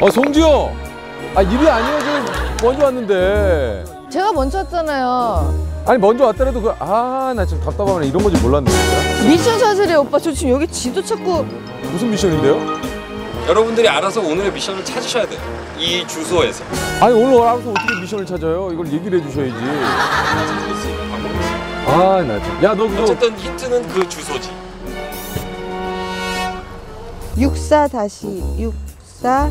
어 송지호. 아 일이 아니에요 지금 먼저 왔는데. 제가 먼저 왔잖아요. 아니 먼저 왔더라도 그 아 나 지금 답답하네 이런 건지 몰랐네 진짜. 미션 사슬이 오빠 저 지금 여기 지도 찾고 무슨 미션인데요? 여러분들이 알아서 오늘의 미션을 찾으셔야 돼요. 이 주소에서. 아니 오늘 알아서 어떻게 미션을 찾아요? 이걸 얘기를 해주셔야지. 찾을 수 있는 방법이 있어요. 아 나 참. 야 너 그거 어쨌든 힌트는 그 주소지. 64 다시 64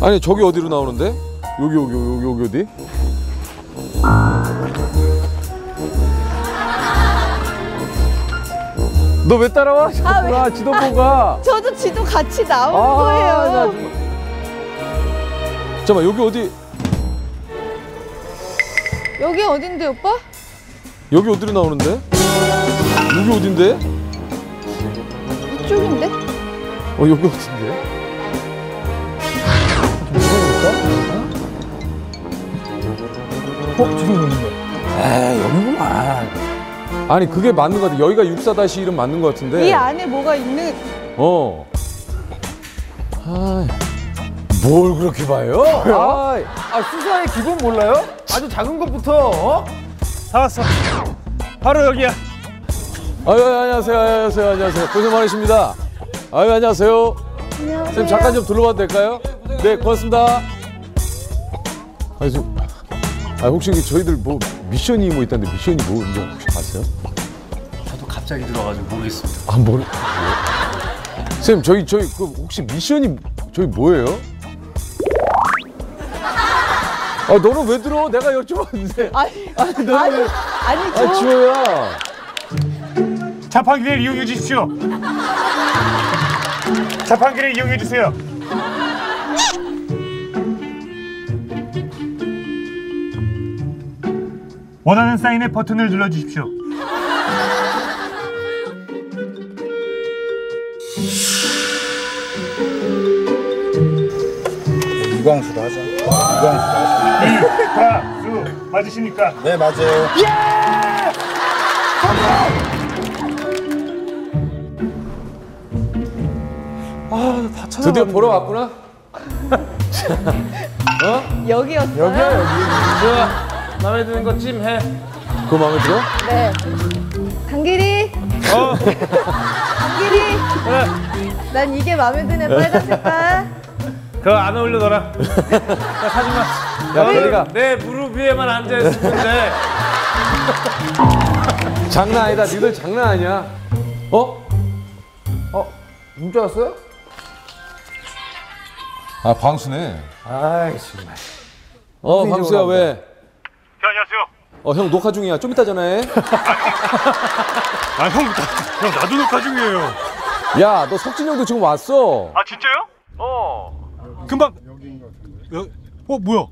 아니 저기 어디로 나오는데? 여기 여기 여기 여기 어디? 너 왜 따라와? 자꾸나 지도 보가. 저도 지도 같이 나온 아, 나 거예요. 정말. 잠깐만 여기 어디? 여기 어딘데 오빠? 여기 어디로 나오는데? 여기 어딘데? 이쪽인데? 어 여기 어딘데? 어, 지금 있는데. 에이, 여기구만. 아니 그게 맞는 것 같아. 여기가 64-1은 맞는 것 같은데. 이 안에 뭐가 있는 어. 아이, 뭘 그렇게 봐요? 아이, 아, 수사의 기본 몰라요? 아주 작은 것부터, 어? 다 왔어. 바로 여기야. 아유, 안녕하세요, 안녕하세요, 안녕하세요. 고생 많으십니다. 아유, 안녕하세요. 안녕하세요. 선생님 잠깐 좀 둘러봐도 될까요? 네, 고맙습니다. 저, 아, 혹시 저희들 뭐 미션이 뭐 있다는데 미션이 뭐인지 혹시 아세요? 저도 갑자기 들어가지고 모르겠습니다. 아, 뭘? 선생님, 저희, 저희, 그 혹시 미션이 저희 뭐예요? 아, 너는 왜 들어? 내가 여쭤봤는데. 아니 아니, 너는 아니 왜. 아니 아, 저 지호야. 자판기를 이용해 주십시오. 자판기를 이용해 주세요. 원하는 사인의 버튼을 눌러 주십시오. 유광수로 하자. 유광수로 하자. 자, 수 맞으십니까? 네, 맞아요. 드디어 보러 왔구나? 여기였어요. 여기야 여기. 좋아. 마음에 드는 거 찜해. 그거 마음에 들어? 네. 강길이. 어. 강길이. 난 이게 마음에 드네 빨간 색깔. 그거 안 어울려더라. 야, 하지 마. 야, 대리가 내 무릎 위에만 앉아 있을 텐데. 장난 아니다. 니들 장난 아니야. 어? 어? 문자 왔어요? 아, 광수네. 아이 정말. 어, 광수야, 왜? 어, 형 녹화 중이야. 좀 이따 전화해. 아, 형, 나, 형 나도 녹화 중이에요. 야, 너 석진 형도 지금 왔어. 아, 진짜요? 어. 금방. 여, 어, 뭐야? 어?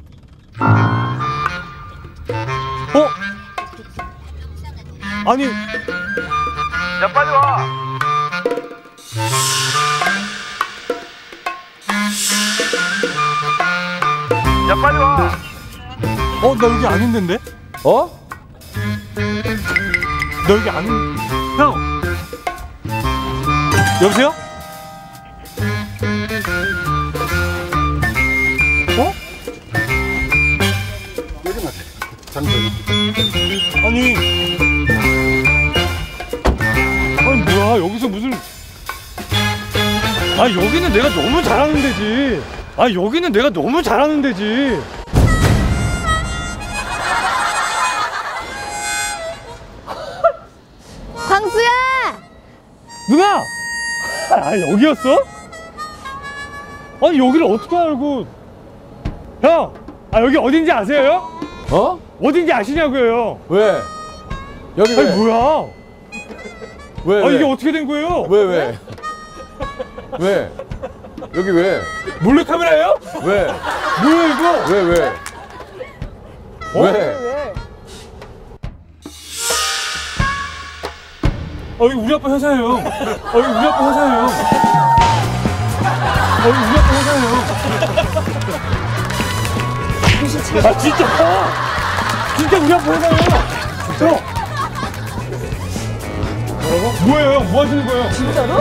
아니. 야, 빨리 와. 야, 빨리 와. 어, 나 여기 안 있는데? 어? 너 여기 안 형. 여보세요? 어? 아니. 아니 뭐야 여기서 무슨? 아 여기는 내가 너무 잘하는 데지. 아 여기는 내가 너무 잘하는 데지. 누나! 아, 여기였어? 아니, 여기를 어떻게 알고. 형! 아, 여기 어딘지 아세요? 어? 어딘지 아시냐고요? 왜? 여기 왜? 아니, 뭐야? 왜? 아, 왜? 이게 어떻게 된 거예요? 왜, 왜? 왜? 여기 왜? 몰래 카메라예요? 왜? 뭐야, 이거? 왜, 왜? 왜? 왜? 아, 여기 우리 아빠 회사예요. 아, 여기 우리 아빠 회사예요. 아, 여기 우리 아빠 회사예요. 아, 진짜! 진짜 우리 아빠 회사예요. 형! 뭐라고? 뭐예요, 형? 뭐 하시는 거예요? 진짜로?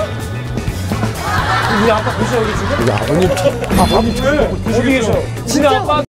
우리 아빠 계셔 여기 지금? 우리 아버님, 아버님 어디 계셔? 진짜 아빠